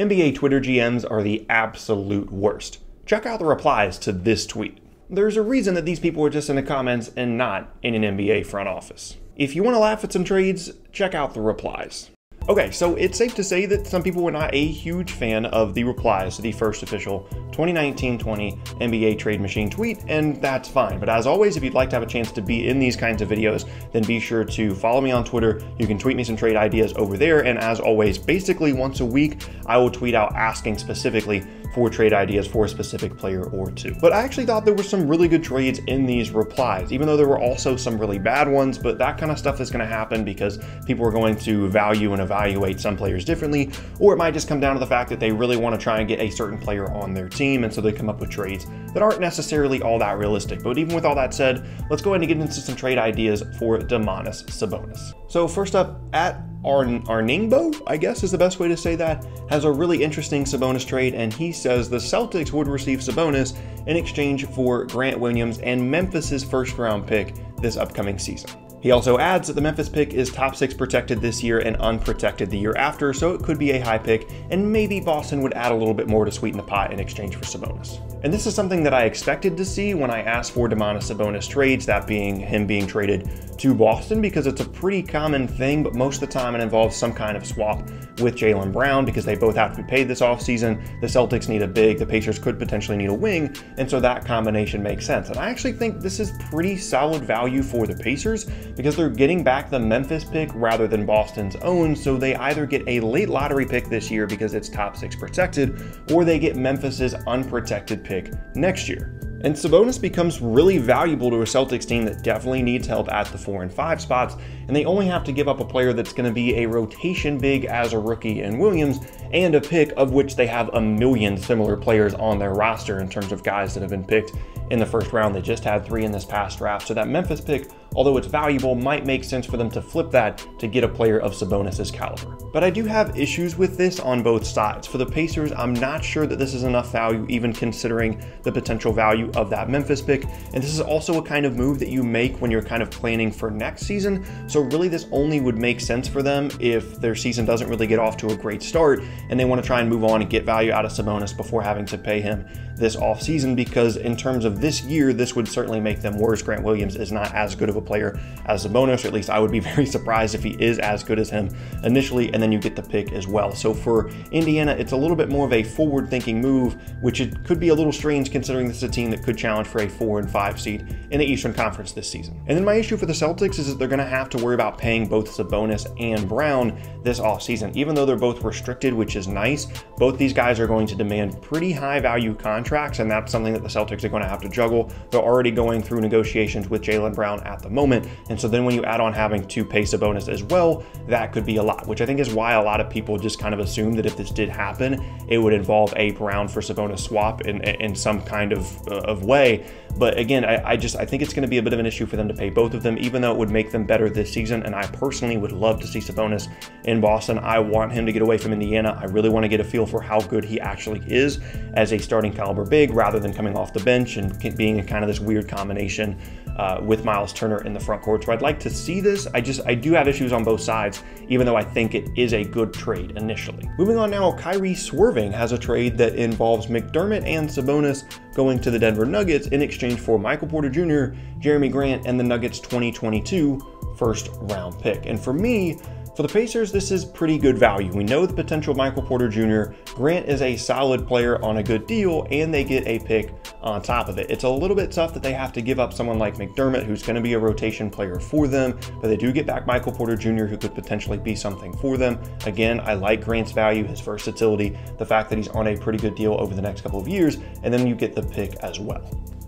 NBA Twitter GMs are the absolute worst. Check out the replies to this tweet. There's a reason that these people are just in the comments and not in an NBA front office. If you want to laugh at some trades, check out the replies. Okay, so it's safe to say that some people were not a huge fan of the replies to the first official 2019-20 NBA Trade Machine tweet, and that's fine. But as always, if you'd like to have a chance to be in these kinds of videos, then be sure to follow me on Twitter. You can tweet me some trade ideas over there, and as always, basically once a week, I will tweet out asking specifically for trade ideas for a specific player or two. But I actually thought there were some really good trades in these replies, even though there were also some really bad ones, but that kind of stuff is going to happen because people are going to value and evaluate some players differently, or it might just come down to the fact that they really want to try and get a certain player on their team, and so they come up with trades that aren't necessarily all that realistic. But even with all that said, let's go ahead and get into some trade ideas for Domantas Sabonis. So first up, at Arningbo, I guess is the best way to say that, has a really interesting Sabonis trade, and he says the Celtics would receive Sabonis in exchange for Grant Williams and Memphis's first round pick this upcoming season. He also adds that the Memphis pick is top six protected this year and unprotected the year after, so it could be a high pick, and maybe Boston would add a little bit more to sweeten the pot in exchange for Sabonis. And this is something that I expected to see when I asked for Domantas Sabonis trades, that being him being traded to Boston, because it's a pretty common thing, but most of the time it involves some kind of swap with Jaylen Brown because they both have to be paid this offseason. The Celtics need a big, the Pacers could potentially need a wing, and so that combination makes sense. And I actually think this is pretty solid value for the Pacers because they're getting back the Memphis pick rather than Boston's own. So they either get a late lottery pick this year because it's top six protected, or they get Memphis's unprotected pick next year. And Sabonis becomes really valuable to a Celtics team that definitely needs help at the four and five spots, and they only have to give up a player that's going to be a rotation big as a rookie in Williams, and a pick of which they have a million similar players on their roster in terms of guys that have been picked in the first round. They just had three in this past draft, so that Memphis pick although it's valuable, might make sense for them to flip that to get a player of Sabonis' caliber. But I do have issues with this on both sides. For the Pacers, I'm not sure that this is enough value, even considering the potential value of that Memphis pick. And this is also a kind of move that you make when you're kind of planning for next season. So really this only would make sense for them if their season doesn't really get off to a great start and they want to try and move on and get value out of Sabonis before having to pay him this offseason because in terms of this year, this would certainly make them worse. Grant Williams is not as good of a player as Sabonis, or at least I would be very surprised if he is as good as him initially, and then you get the pick as well. So for Indiana, it's a little bit more of a forward-thinking move, which it could be a little strange considering this is a team that could challenge for a four and five seed in the Eastern Conference this season. And then my issue for the Celtics is that they're going to have to worry about paying both Sabonis and Brown this offseason. Even though they're both restricted, which is nice, both these guys are going to demand pretty high value contracts, and that's something that the Celtics are going to have to juggle. They're already going through negotiations with Jaylen Brown at the moment, and so then when you add on having to pay Sabonis as well, that could be a lot, which I think is why a lot of people just kind of assume that if this did happen, it would involve a Brown for Sabonis swap in, in some kind of, uh, of way. But again, I, I just I think it's going to be a bit of an issue for them to pay both of them, even though it would make them better this season. And I personally would love to see Sabonis in Boston. I want him to get away from Indiana. I really want to get a feel for how good he actually is as a starting caliber big rather than coming off the bench and being a kind of this weird combination uh, with Miles Turner in the front court. So I'd like to see this. I just I do have issues on both sides, even though I think it is a good trade initially. Moving on now, Kyrie Swerving has a trade that involves McDermott and Sabonis going to the Denver Nuggets in exchange for Michael Porter Jr., Jerami Grant, and the Nuggets 2022 first round pick. And for me, for the Pacers, this is pretty good value. We know the potential Michael Porter Jr. Grant is a solid player on a good deal, and they get a pick on top of it. It's a little bit tough that they have to give up someone like McDermott, who's going to be a rotation player for them, but they do get back Michael Porter Jr., who could potentially be something for them. Again, I like Grant's value, his versatility, the fact that he's on a pretty good deal over the next couple of years, and then you get the pick as well.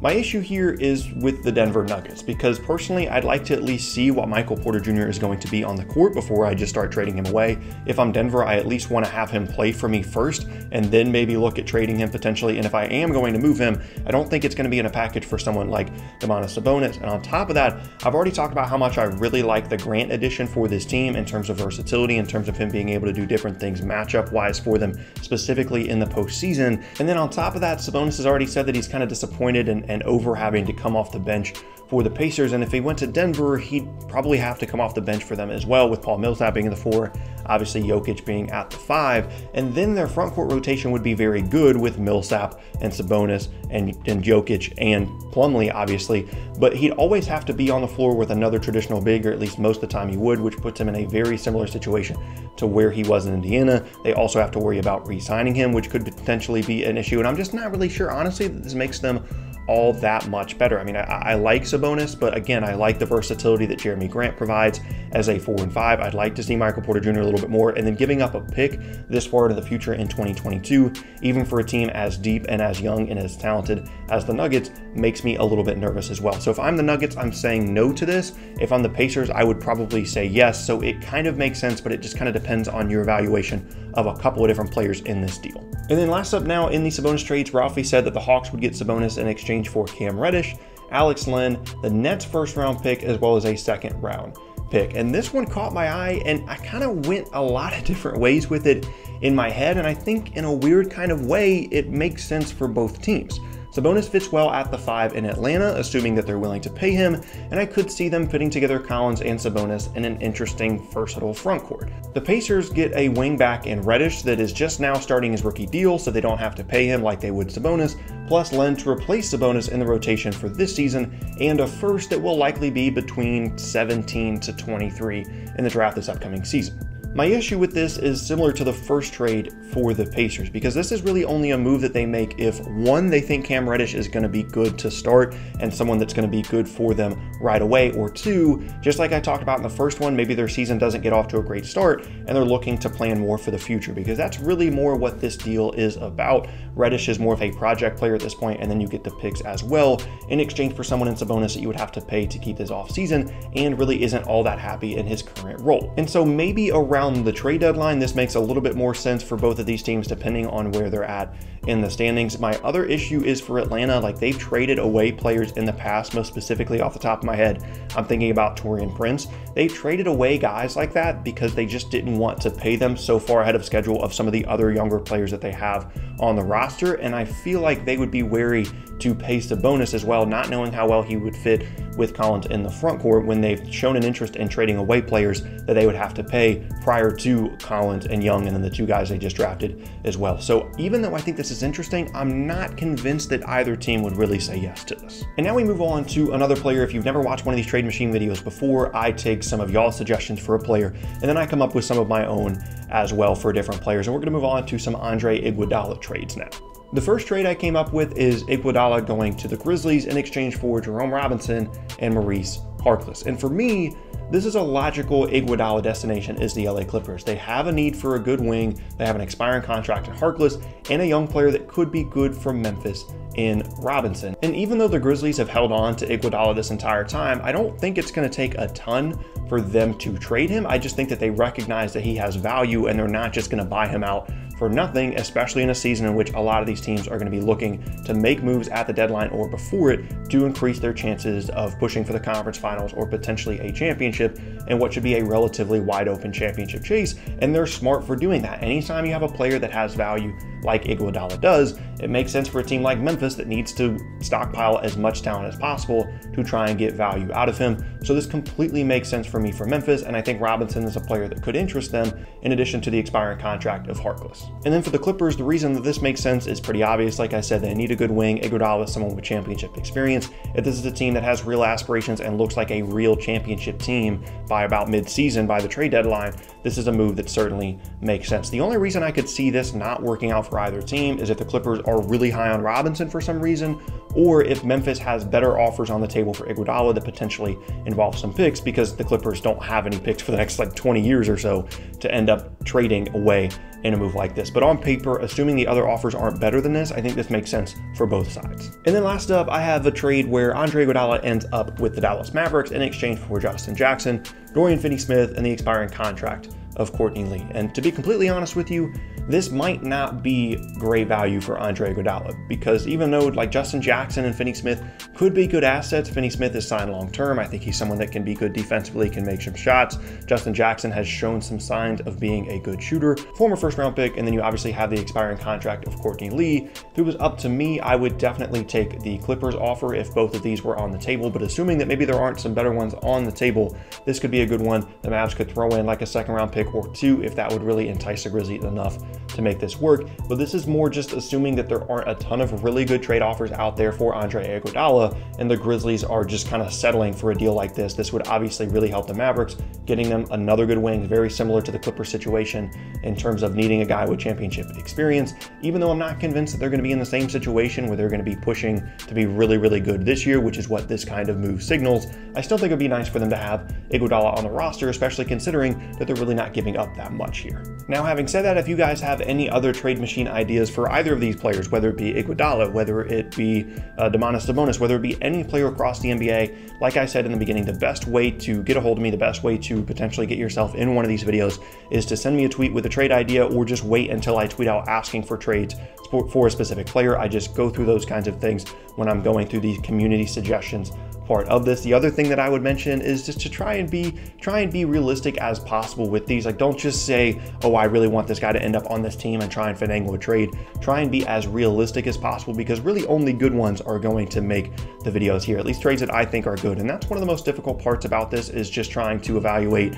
My issue here is with the Denver Nuggets because personally, I'd like to at least see what Michael Porter Jr. is going to be on the court before I just start trading him away. If I'm Denver, I at least want to have him play for me first and then maybe look at trading him potentially. And if I am going to move him, I don't think it's going to be in a package for someone like Domantas Sabonis. And on top of that, I've already talked about how much I really like the Grant addition for this team in terms of versatility, in terms of him being able to do different things matchup wise for them, specifically in the postseason. And then on top of that, Sabonis has already said that he's kind of disappointed and and over having to come off the bench for the Pacers. And if he went to Denver, he'd probably have to come off the bench for them as well, with Paul Millsap being in the four, obviously Jokic being at the five. And then their front court rotation would be very good with Millsap and Sabonis and, and Jokic and Plumlee, obviously. But he'd always have to be on the floor with another traditional big, or at least most of the time he would, which puts him in a very similar situation to where he was in Indiana. They also have to worry about re signing him, which could potentially be an issue. And I'm just not really sure, honestly, that this makes them all that much better. I mean, I, I, like Sabonis, but again, I like the versatility that Jerami Grant provides as a four and five. I'd like to see Michael Porter Jr. a little bit more, and then giving up a pick this far into the future in 2022, even for a team as deep and as young and as talented as the Nuggets, makes me a little bit nervous as well. So if I'm the Nuggets, I'm saying no to this. If I'm the Pacers, I would probably say yes. So it kind of makes sense, but it just kind of depends on your evaluation of a couple of different players in this deal. And then last up now in the Sabonis trades, Ralphie said that the Hawks would get Sabonis in exchange for Cam Reddish, Alex Len, the Nets first round pick, as well as a second round pick. And this one caught my eye, and I kind of went a lot of different ways with it in my head. And I think in a weird kind of way, it makes sense for both teams. Sabonis fits well at the five in Atlanta, assuming that they're willing to pay him, and I could see them putting together Collins and Sabonis in an interesting, versatile front court. The Pacers get a wingback in Reddish that is just now starting his rookie deal, so they don't have to pay him like they would Sabonis, plus Len to replace Sabonis in the rotation for this season, and a first that will likely be between 17 to 23 in the draft this upcoming season. My issue with this is similar to the first trade for the Pacers because this is really only a move that they make if one, they think Cam Reddish is going to be good to start and someone that's going to be good for them right away, or two, just like I talked about in the first one, maybe their season doesn't get off to a great start and they're looking to plan more for the future because that's really more what this deal is about. Reddish is more of a project player at this point, and then you get the picks as well in exchange for someone in Sabonis that you would have to pay to keep this off season and really isn't all that happy in his current role. And so maybe around around the trade deadline, this makes a little bit more sense for both of these teams depending on where they're at in the standings. My other issue is for Atlanta, like they've traded away players in the past, most specifically off the top of my head, I'm thinking about Taurean Prince. They traded away guys like that because they just didn't want to pay them so far ahead of schedule of some of the other younger players that they have on the roster. And I feel like they would be wary to pay Sabonis as well, not knowing how well he would fit with Collins in the front court when they've shown an interest in trading away players that they would have to pay prior to Collins and Young and then the two guys they just drafted as well. So even though I think this is interesting, I'm not convinced that either team would really say yes to this. And now we move on to another player. If you've never watched one of these Trade Machine videos before, I take some of y'all's suggestions for a player and then I come up with some of my own as well for different players. And we're going to move on to some Andre Iguodala trades now. The first trade I came up with is Iguodala going to the Grizzlies in exchange for Jerome Robinson and Maurice Harkless. And for me, this is a logical Iguodala destination is the LA Clippers. They have a need for a good wing. They have an expiring contract in Harkless and a young player that could be good for Memphis in Robinson. And even though the Grizzlies have held on to Iguodala this entire time, I don't think it's going to take a ton for them to trade him. I just think that they recognize that he has value and they're not just going to buy him out for nothing, especially in a season in which a lot of these teams are going to be looking to make moves at the deadline or before it to increase their chances of pushing for the conference finals or potentially a championship in what should be a relatively wide open championship chase. And they're smart for doing that. Anytime you have a player that has value like Iguodala does, it makes sense for a team like Memphis that needs to stockpile as much talent as possible to try and get value out of him. So this completely makes sense for me for Memphis, and I think Robinson is a player that could interest them in addition to the expiring contract of Harkless. And then for the Clippers, the reason that this makes sense is pretty obvious. Like I said, they need a good wing. Iguodala is someone with championship experience. If this is a team that has real aspirations and looks like a real championship team by about mid-season, by the trade deadline, this is a move that certainly makes sense. The only reason I could see this not working out for either team is if the Clippers are really high on Robinson for some reason, or if Memphis has better offers on the table for Iguodala that potentially involve some picks because the Clippers don't have any picks for the next like 20 years or so to end up trading away in a move like this. But on paper, assuming the other offers aren't better than this, I think this makes sense for both sides. And then last up, I have a trade where Andre Iguodala ends up with the Dallas Mavericks in exchange for Justin Jackson, Dorian Finney-Smith, and the expiring contract of Courtney Lee. And to be completely honest with you, this might not be great value for Andre Iguodala because even though like Justin Jackson and Finney Smith could be good assets, Finney Smith is signed long term. I think he's someone that can be good defensively, can make some shots. Justin Jackson has shown some signs of being a good shooter, former first round pick, and then you obviously have the expiring contract of Courtney Lee. If it was up to me, I would definitely take the Clippers offer if both of these were on the table. But assuming that maybe there aren't some better ones on the table, this could be a good one. The Mavs could throw in like a second round pick or two if that would really entice the Grizzlies enough to make this work. But this is more just assuming that there aren't a ton of really good trade offers out there for Andre Iguodala, and the Grizzlies are just kind of settling for a deal like this. This would obviously really help the Mavericks, getting them another good wing, very similar to the Clippers situation in terms of needing a guy with championship experience. Even though I'm not convinced that they're going to be in the same situation where they're going to be pushing to be really, really good this year, which is what this kind of move signals, I still think it'd be nice for them to have Iguodala on the roster, especially considering that they're really not giving up that much here. Now, having said that, if you guys have any other trade machine ideas for either of these players, whether it be Iguodala, whether it be uh, Domantas Sabonis, whether it be any player across the NBA, like I said in the beginning, the best way to get a hold of me, the best way to potentially get yourself in one of these videos is to send me a tweet with a trade idea or just wait until I tweet out asking for trades for a specific player. I just go through those kinds of things when I'm going through these community suggestions part of this. The other thing that I would mention is just to try and be try and be realistic as possible with these. Like don't just say, "Oh, I really want this guy to end up on this team and try and finagle a trade." Try and be as realistic as possible because really only good ones are going to make the videos here. At least trades that I think are good. And that's one of the most difficult parts about this is just trying to evaluate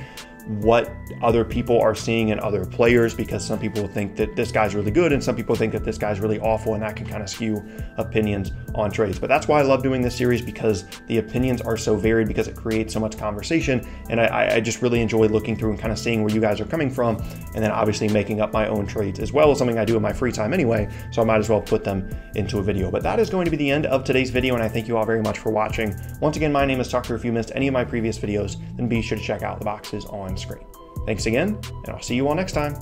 what other people are seeing in other players because some people think that this guy's really good and some people think that this guy's really awful and that can kind of skew opinions on trades. But that's why I love doing this series because the opinions are so varied because it creates so much conversation and I, I just really enjoy looking through and kind of seeing where you guys are coming from and then obviously making up my own trades as well as something I do in my free time anyway so I might as well put them into a video. But that is going to be the end of today's video and I thank you all very much for watching. Once again my name is Tucker. If you missed any of my previous videos then be sure to check out the boxes on screen. Thanks again, and I'll see you all next time.